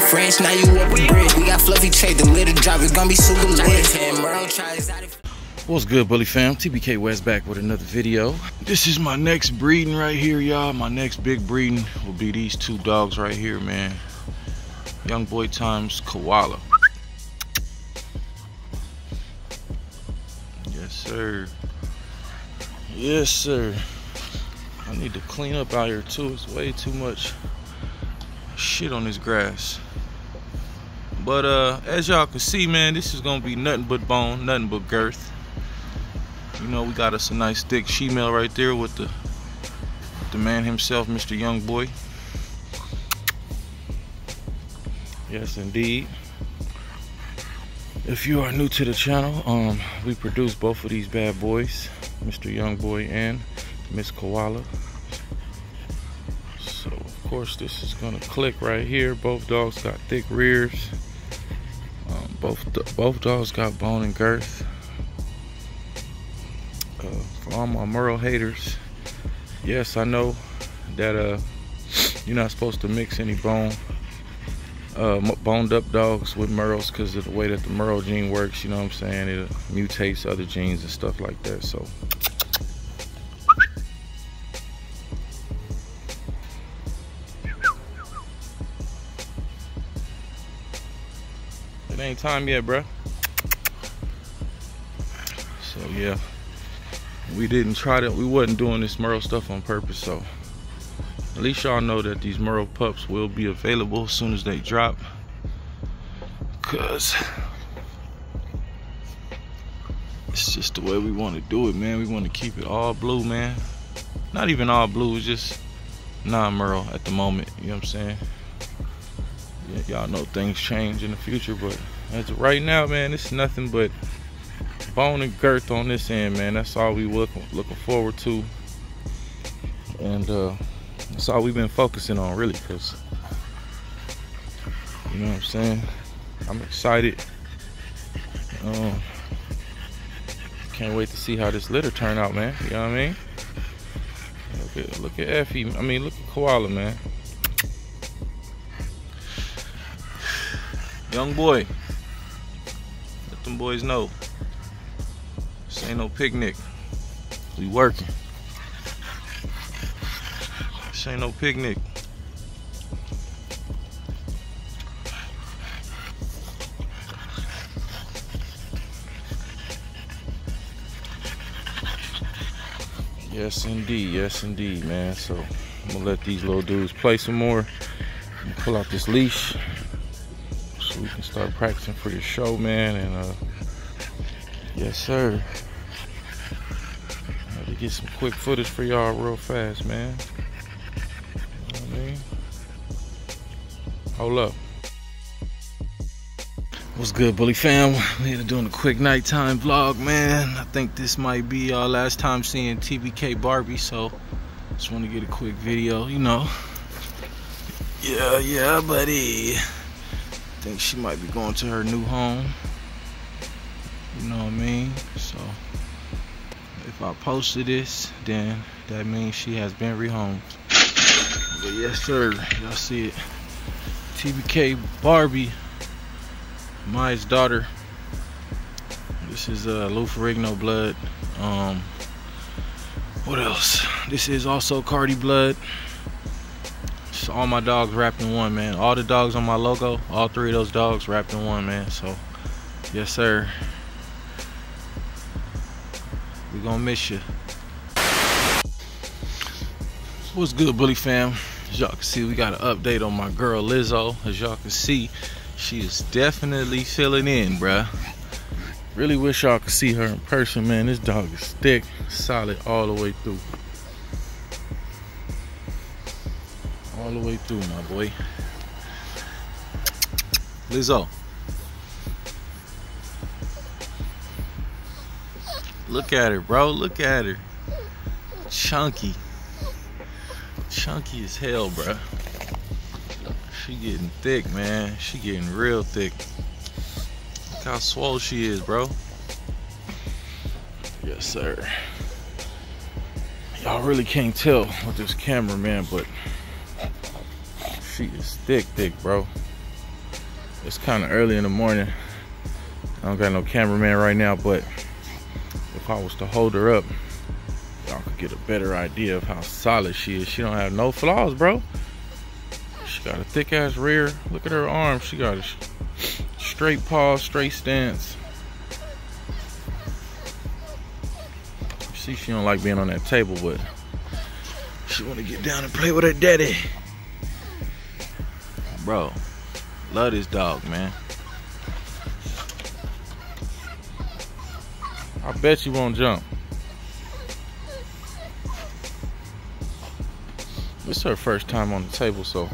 French, now you up a bridge. We got fluffy trade, the little drop is gonna be super lit. What's good, Bully fam? TBK Wes back with another video. This is my next breeding right here, y'all. My next big breeding will be these two dogs right here, man. Young Boy times Koala. Yes, sir. Yes, sir. I need to clean up out here too. It's way too much shit on this grass. But uh, as y'all can see, man, this is gonna be nothing but bone, nothing but girth. You know, we got us a nice thick she-male right there with the the man himself, Mr. Young Boy. Yes, indeed. If you are new to the channel, um, we produce both of these bad boys, Mr. Young Boy and Miss Koala course this is gonna click right here. Both dogs got thick rears. Um, both both dogs got bone and girth. Uh, for all my Merle haters yes I know that uh you're not supposed to mix any bone uh, boned up dogs with Merles because of the way that the Merle gene works you know what I'm saying? It mutates other genes and stuff like that so It ain't time yet, bro. So yeah, we didn't try to. We wasn't doing this Merle stuff on purpose. So at least y'all know that these Merle pups will be available as soon as they drop. Cause it's just the way we want to do it, man. We want to keep it all blue, man. Not even all blue, it's just non-Merle at the moment. You know what I'm saying? Y'all know things change in the future, but as of right now, man, it's nothing but bone and girth on this end, man. That's all we look looking forward to, and uh, that's all we've been focusing on, really, because you know what I'm saying. I'm excited. Um, can't wait to see how this litter turn out, man. You know what I mean? Look at look at Effie. I mean, look at Koala, man. Young boy. Let them boys know. This ain't no picnic. We working. This ain't no picnic. Yes, indeed. Yes, indeed, man. So I'm gonna let these little dudes play some more. Pull out this leash we can start practicing for the show, man. And uh, yes, sir. Had to get some quick footage for y'all real fast, man. You know I mean? Hold up. What's good, Bully fam? We're doing a quick nighttime vlog, man. I think this might be our last time seeing TBK Barbie, so just want to get a quick video, you know. Yeah, yeah, buddy think she might be going to her new home. You know what I mean? So if I posted this, then that means she has been rehomed. But yes, sir. Y'all see it. TBK Barbie, Maya's daughter. This is uh, Lou Ferrigno blood. Um, what else? This is also Cardi blood all my dogs wrapped in one, man. All the dogs on my logo, all three of those dogs wrapped in one, man. So, yes, sir. We gonna miss you. What's good, Bully fam? As y'all can see, we got an update on my girl Lizzo. As y'all can see, she is definitely filling in, bruh. Really wish y'all could see her in person, man. This dog is thick, solid all the way through. All the way through, my boy. Lizzo. Look at her, bro. Look at her. Chunky. Chunky as hell, bro. She getting thick, man. She getting real thick. Look how swole she is, bro. Yes, sir. Y'all really can't tell with this camera, man, but she is thick, thick, bro. It's kind of early in the morning. I don't got no cameraman right now, but if I was to hold her up, y'all could get a better idea of how solid she is. She don't have no flaws, bro. She got a thick ass rear. Look at her arm. She got a straight paw, straight stance. See, she don't like being on that table, but she want to get down and play with her daddy. Bro, love this dog, man. I bet she won't jump. It's her first time on the table, so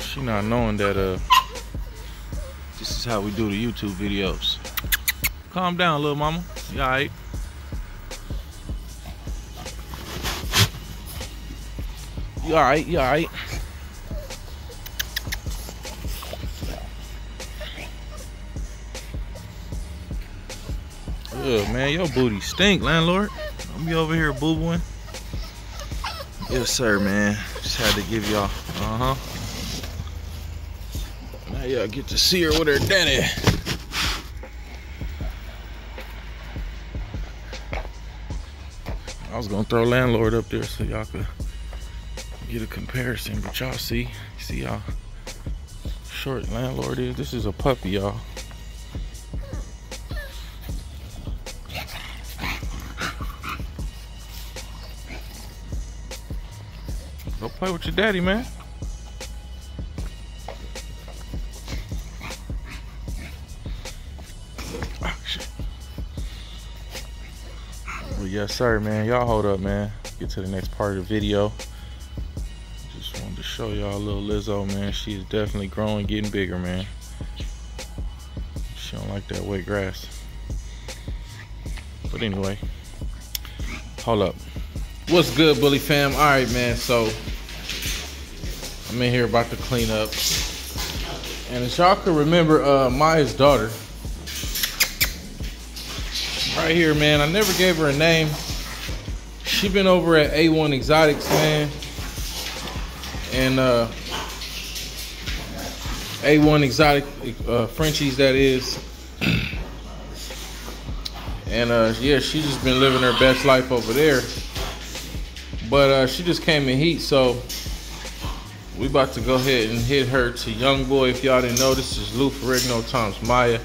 she not knowing that uh this is how we do the YouTube videos. Calm down, little mama. You alright? You alright, you alright. Man, your booty stink, landlord. I'm be over here boo-booing. Yes, sir, man. Just had to give y'all, uh-huh. Now y'all get to see her with her daddy. I was gonna throw landlord up there so y'all could get a comparison, but y'all see, see how short landlord is. This is a puppy, y'all. Play with your daddy, man. Oh, well, yes, sir, man. Y'all hold up, man. Get to the next part of the video Just wanted to show y'all little Lizzo, man. She is definitely growing, getting bigger, man. She don't like that wet grass. But anyway, hold up. What's good, Bully fam? All right, man. So I'm in here about to clean up. And as y'all can remember, uh, Maya's daughter, right here, man. I never gave her a name. She been over at A1 Exotics, man and uh, A1 exotic uh, Frenchies that is. and uh, yeah, she just been living her best life over there. But uh, she just came in heat, so we about to go ahead and hit her to Young Boy. If y'all didn't know, this is Lou Ferrigno times Maya.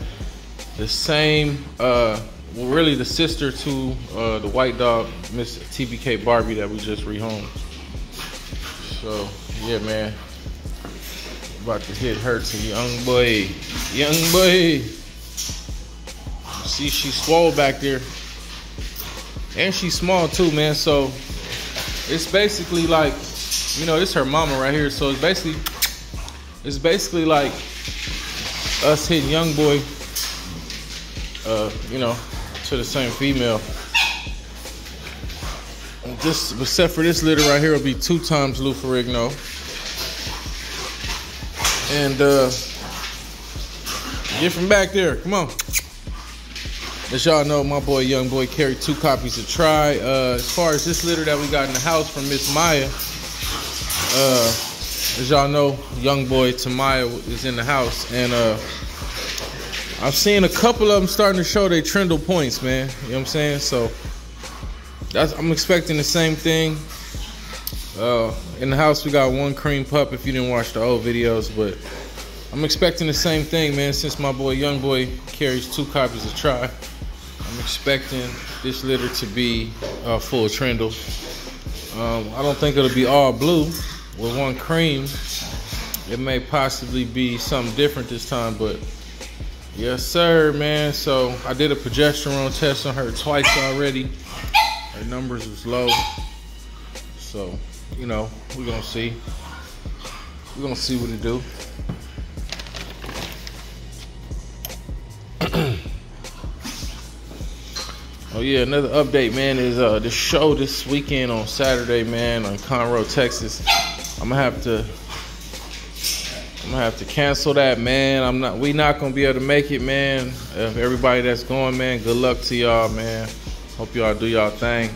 The same, uh, well, really the sister to uh, the white dog, Miss TBK Barbie that we just rehomed. So yeah, man. About to hit her to young boy. Young boy. See, she's swole back there. And she's small too, man. So it's basically like, you know, it's her mama right here. So it's basically, it's basically like us hitting young boy, uh, you know, to the same female. This, except for this litter right here, will be two times Lou Ferrigno. And uh, get from back there. Come on. As y'all know, my boy, young boy, carried two copies to try. Uh, as far as this litter that we got in the house from Miss Maya, uh, as y'all know, young boy Tamaya is in the house, and uh, I've seen a couple of them starting to show their trindle points, man. You know what I'm saying? So that's I'm expecting the same thing. Uh, in the house, we got one cream pup if you didn't watch the old videos, but I'm expecting the same thing, man, since my boy, young boy, carries two copies of try. I'm expecting this litter to be uh, full trindle. Um, I don't think it'll be all blue with one cream. It may possibly be something different this time, but yes, sir, man. So I did a progesterone test on her twice already. Her numbers was low. So you know, we're gonna see. We're gonna see what it do. oh yeah, another update, man, is uh the show this weekend on Saturday, man, on Conroe, Texas. I'm gonna have to I'm gonna have to cancel that, man. I'm not we not gonna be able to make it, man. If everybody that's going, man, good luck to y'all, man. Hope y'all do y'all thing.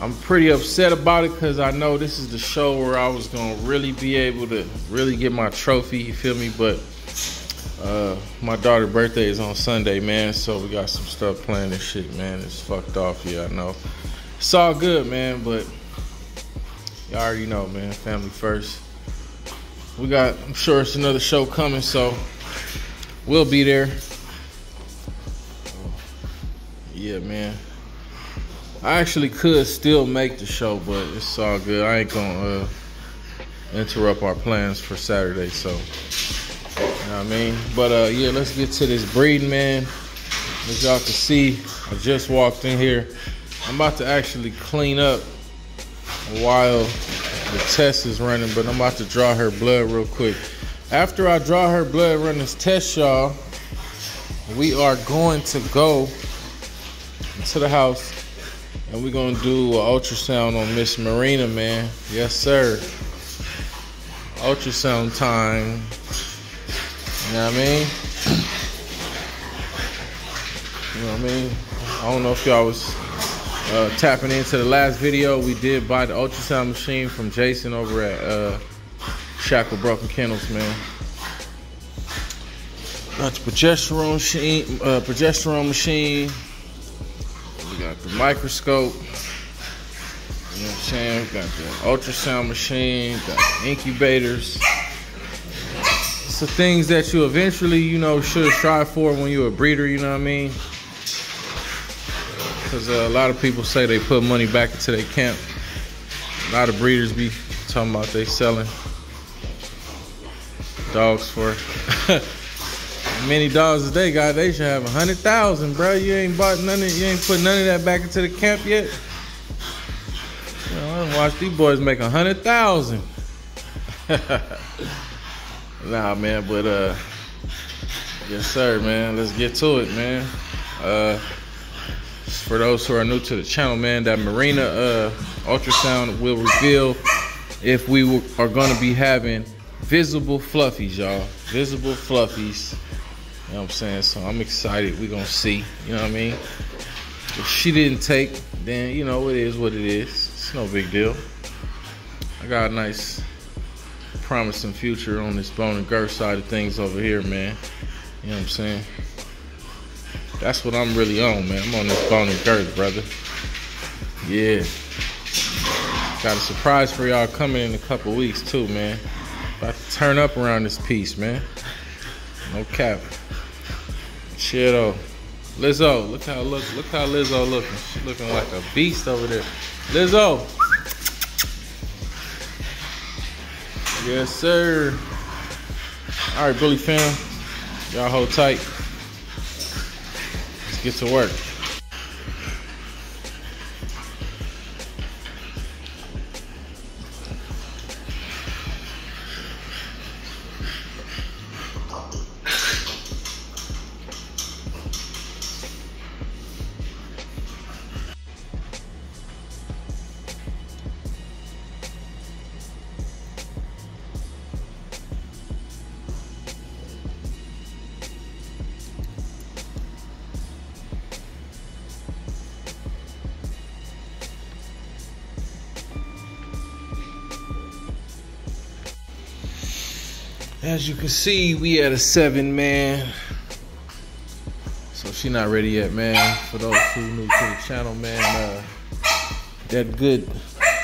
I'm pretty upset about it because I know this is the show where I was gonna really be able to really get my trophy. You feel me? But Uh, my daughter's birthday is on Sunday, man. So we got some stuff planned and shit, man. It's fucked off, yeah, I know. It's all good, man. But you already know, man. Family first. We got, I'm sure it's another show coming, so we'll be there. Yeah, man. I actually could still make the show, but it's all good. I ain't gonna uh, interrupt our plans for Saturday, so you know what I mean. But uh, yeah, let's get to this breeding, man. As y'all can see, I just walked in here. I'm about to actually clean up while the test is running, but I'm about to draw her blood real quick. After I draw her blood, run this test, y'all, we are going to go to the house and we're gonna do an ultrasound on Miss Marina, man. Yes, sir. Ultrasound time. You know what I mean? You know what I mean? I don't know if y'all was uh, tapping into the last video. We did buy the ultrasound machine from Jason over at uh, Shackle Broken Kennels, man. Got the progesterone machine, uh, progesterone machine. We got the microscope. You know what I'm saying? We got the ultrasound machine, got the incubators. The things that you eventually, you know, should strive for when you're a breeder, you know what I mean? Because uh, a lot of people say they put money back into their camp. A lot of breeders be talking about they selling dogs for many dollars a day, guy. They should have a hundred thousand, bro. You ain't bought none of, you ain't put none of that back into the camp yet. You watch these boys make a hundred thousand. nah, man, but uh, yes, sir, man. Let's get to it, man. Uh, for those who are new to the channel, man, that Marina uh ultrasound will reveal if we are gonna be having visible fluffies, y'all. Visible fluffies. You know what I'm saying? So I'm excited. We're gonna see. You know what I mean? If she didn't take, then you know it is what it is. It's no big deal. I got a nice promising future on this bone and girth side of things over here, man. You know what I'm saying? That's what I'm really on, man. I'm on this bone and girth, brother. Yeah. Got a surprise for y'all coming in a couple weeks too, man. About to turn up around this piece, man. No cap. Shit though. Lizzo, look how look look how Lizzo looking. She looking like a beast over there. Lizzo. Yes, sir. All right, Bully fam. Y'all hold tight. Get to work. As you can see, we at a seven, man. So she not ready yet, man. For those who new to the channel, man, uh, that good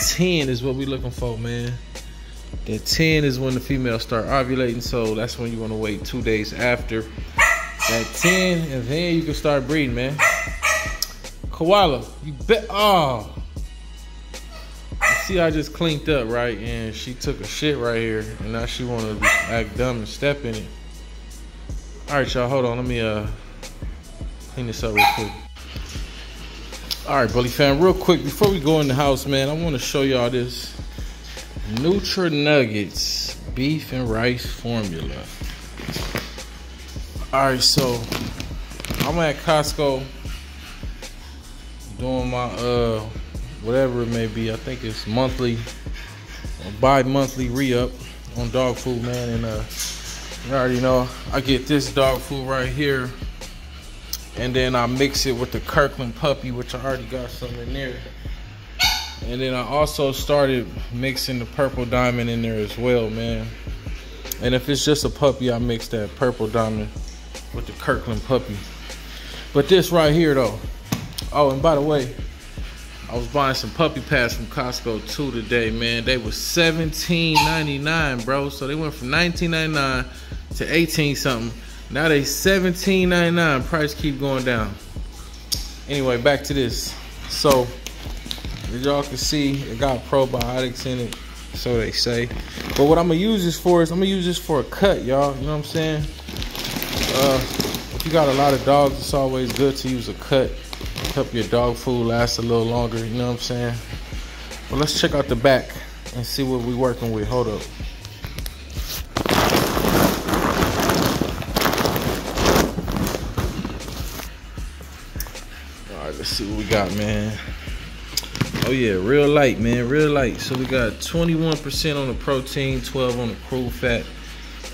10 is what we looking for, man. That 10 is when the females start ovulating, so that's when you want to wait two days after that 10, and then you can start breeding, man. Koala, you bet. Oh, see I just cleaned up, right? And she took a shit right here, and now she wanna act dumb and step in it. All right, y'all, hold on. Let me uh clean this up real quick. All right, Bully fam, real quick before we go in the house, man, I want to show y'all this Nutra Nuggets beef and rice formula. All right, so I'm at Costco doing my uh whatever it may be. I think it's monthly or bi-monthly re-up on dog food, man. And uh, you already know I get this dog food right here, and then I mix it with the Kirkland puppy, which I already got some in there. And then I also started mixing the purple diamond in there as well, man. And if it's just a puppy, I mix that purple diamond with the Kirkland puppy. But this right here though. Oh, and by the way, I was buying some puppy pads from Costco too today, man. They were $17.99, bro. So they went from $19.99 to 18 something. Now they $17.99. Price keep going down. Anyway, back to this. So, as y'all can see, it got probiotics in it, so they say. But what I'm gonna use this for is I'm gonna use this for a cut, y'all. You know what I'm saying? Uh, if you got a lot of dogs, it's always good to use a cut. Help your dog food last a little longer. You know what I'm saying? Well, let's check out the back and see what we working with. Hold up. All right, let's see what we got, man. Oh yeah, real light, man, real light. So we got 21% on the protein, 12 on the crude fat.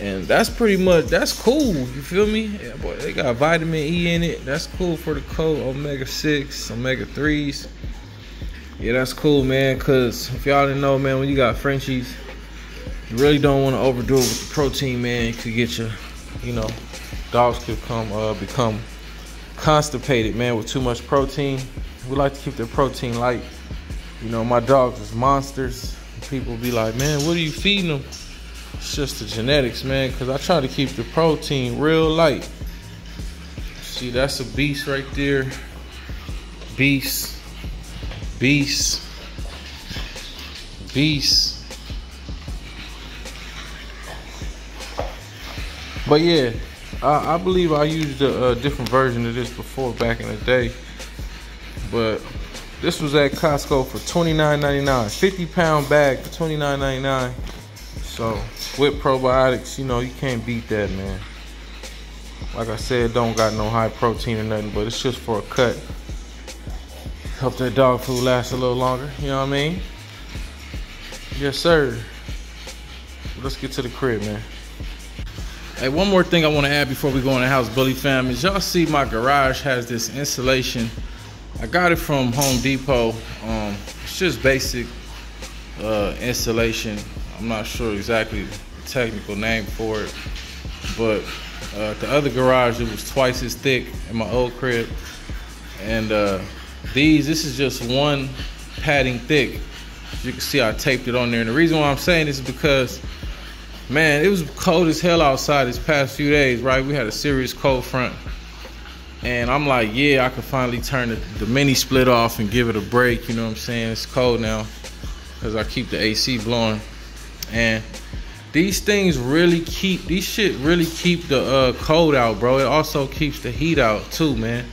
And that's pretty much, that's cool, you feel me? Yeah, boy, they got vitamin E in it. That's cool for the cold, omega-6, omega-3s. Yeah, that's cool, man, because if y'all didn't know, man, when you got Frenchies, you really don't want to overdo it with the protein, man. It could get you, you know, dogs could come, uh, become constipated, man, with too much protein. We like to keep the protein light. You know, my dogs is monsters. People be like, man, what are you feeding them? It's just the genetics, man, because I try to keep the protein real light. See, that's a beast right there. Beast. Beast. Beast. But yeah, I, I believe I used a, a different version of this before back in the day. But this was at Costco for $29.99. 50 pound bag for $29.99. So with probiotics, you know, you can't beat that, man. Like I said, don't got no high protein or nothing, but it's just for a cut. Help that dog food last a little longer, you know what I mean? Yes, sir. Let's get to the crib, man. Hey, one more thing I want to add before we go in the house, Bully fam, is y'all see my garage has this insulation. I got it from Home Depot. Um, it's just basic uh, insulation. I'm not sure exactly technical name for it, but uh, the other garage it was twice as thick in my old crib, and uh, these this is just one padding thick. You can see, I taped it on there, and the reason why I'm saying this is because Man, it was cold as hell outside this past few days, right? We had a serious cold front. And I'm like, yeah, I could finally turn the, the mini split off and give it a break. You know what I'm saying? It's cold now because I keep the AC blowing. And these things really keep, these shit really keep the uh, cold out, bro. It also keeps the heat out too, man.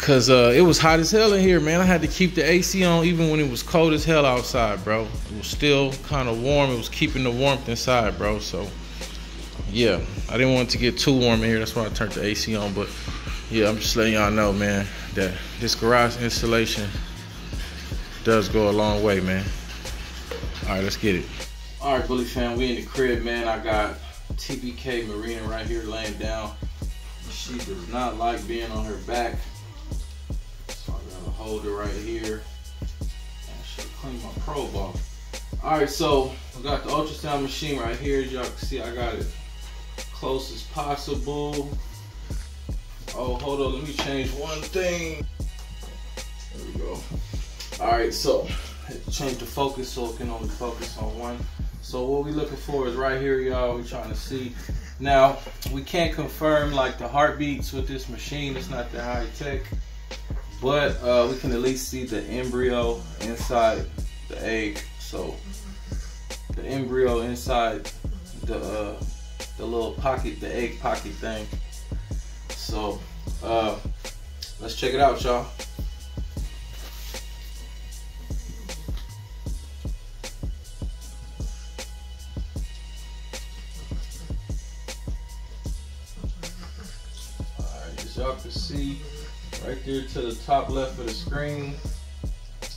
Cause uh, it was hot as hell in here, man. I had to keep the AC on even when it was cold as hell outside, bro. It was still kind of warm. It was keeping the warmth inside, bro. So, yeah, I didn't want it to get too warm in here. That's why I turned the AC on. But yeah, I'm just letting y'all know, man, that this garage installation does go a long way, man. All right, let's get it. All right, Bully fan, we in the crib, man. I got TBK Marina right here laying down. She does not like being on her back So I gotta hold her right here. I should clean my probe off. All right, so I got the ultrasound machine right here. As y'all can see, I got it close as possible. Oh, hold on, let me change one thing. There we go. All right, so change the focus so it can only focus on one. So what we looking for is right here, y'all. We trying to see. Now we can't confirm like the heartbeats with this machine. It's not that high tech but uh, we can at least see the embryo inside the egg. So the embryo inside the uh, the little pocket, the egg pocket thing. So uh, let's check it out, y'all. Y'all can see, right there to the top left of the screen.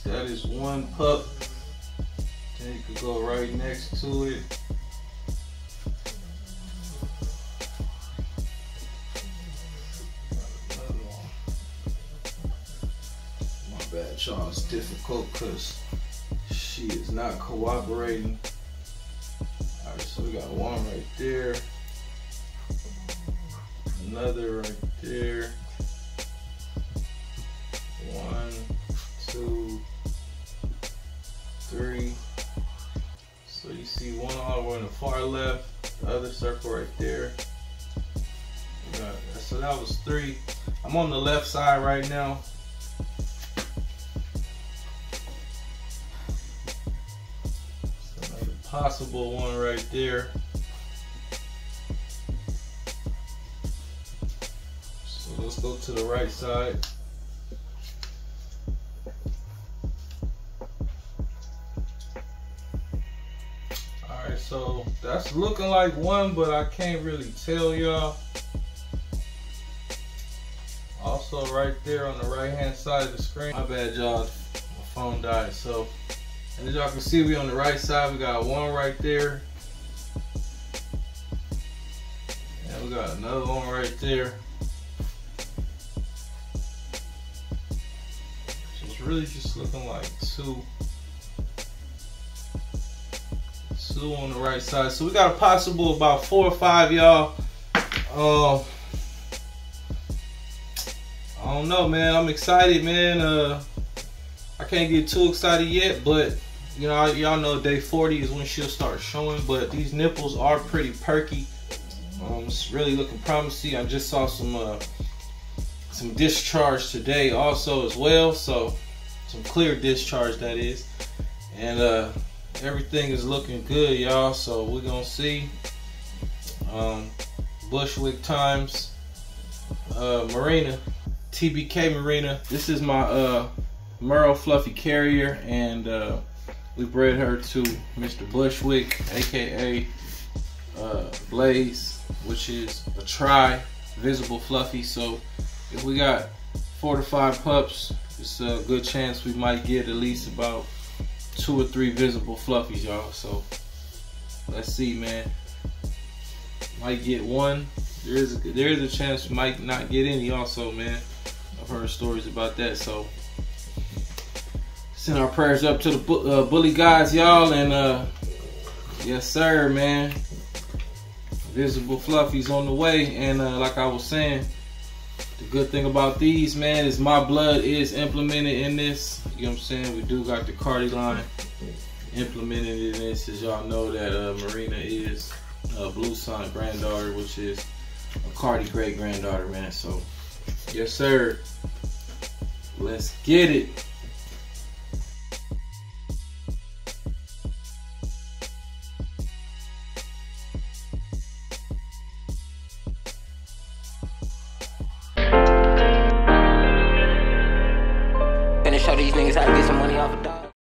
That is one pup. Then you can go right next to it. My bad, y'all. It's difficult because she is not cooperating. Alright, so So we got one right there. Another right there. One, two, three. So you see one way on the far left, the other circle right there. Got, so that was three. I'm on the left side right now. So possible one right there. Go to the right side. Alright, so that's looking like one, but I can't really tell y'all. Also right there on the right hand side of the screen. My bad y'all, my phone died. So, and as y'all can see, we on the right side, we got one right there. And we got another one right there. Really just looking like two. Two on the right side. So we got a possible about four or five y'all. Uh, I don't know, man. I'm excited, man. Uh, I can't get too excited yet, but you know, y'all know day 40 is when she'll start showing. But these nipples are pretty perky. Um, it's really looking promising. I just saw some uh, some discharge today, also as well. So some clear discharge that is, and uh, everything is looking good, y'all. So we're gonna see. Um, Bushwick Times, uh, Marina. TBK Marina. This is my uh, Merle Fluffy Carrier, and uh, we bred her to Mr. Bushwick, aka uh, Blaze, which is a tri visible fluffy. So if we got four to five pups, it's a good chance we might get at least about two or three visible fluffies, y'all. So let's see, man. Might get one. There is a, there is a chance we might not get any, also, man. I've heard stories about that. So send our prayers up to the bu uh, bully guys, y'all, and uh, yes, sir, man. Visible fluffies on the way, and uh, like I was saying, the good thing about these, man, is my blood is implemented in this. You know what I'm saying? We do got the Cardi line implemented in this, as y'all know that uh, Marina is a Blue Sun granddaughter, which is a Cardi great granddaughter, man. So. Yes, sir. Let's get it.